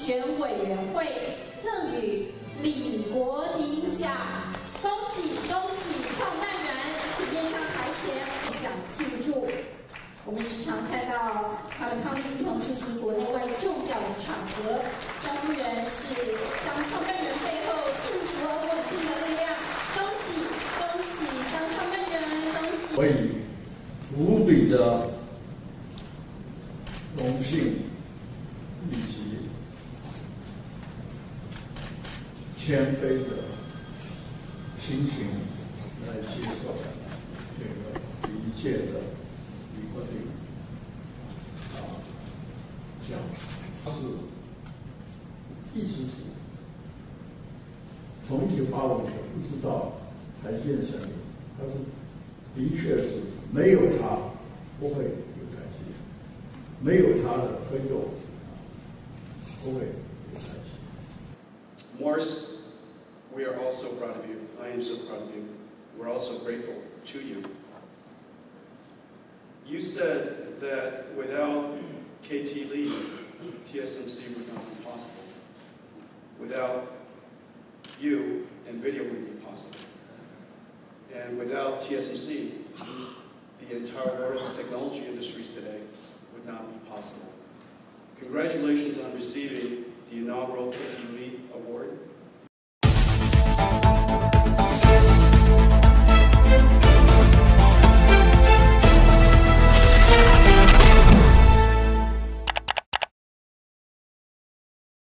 选委员会赠予李国鼎奖，恭喜恭喜创办人，请面向台前，想庆祝。我们时常看到他们伉俪一同出席国内外重要的场合。张夫人是张创办人背后幸福而稳定的力量。恭喜恭喜张创办人，恭喜！我以无比的荣幸以及谦卑的心情来接受这个一切的李国鼎啊讲，他是一直是从一九八五年一直到台建成立，他是的确是没有他不会有台积，没有他的推动不会有台积。Morris, we are also proud of you. I am so proud of you. We're also grateful to you. You said that without KT Lee, TSMC would not be possible. Without you, NVIDIA wouldn't be possible. And without TSMC, the entire world's technology industries today would not be possible. Congratulations on receiving the inaugural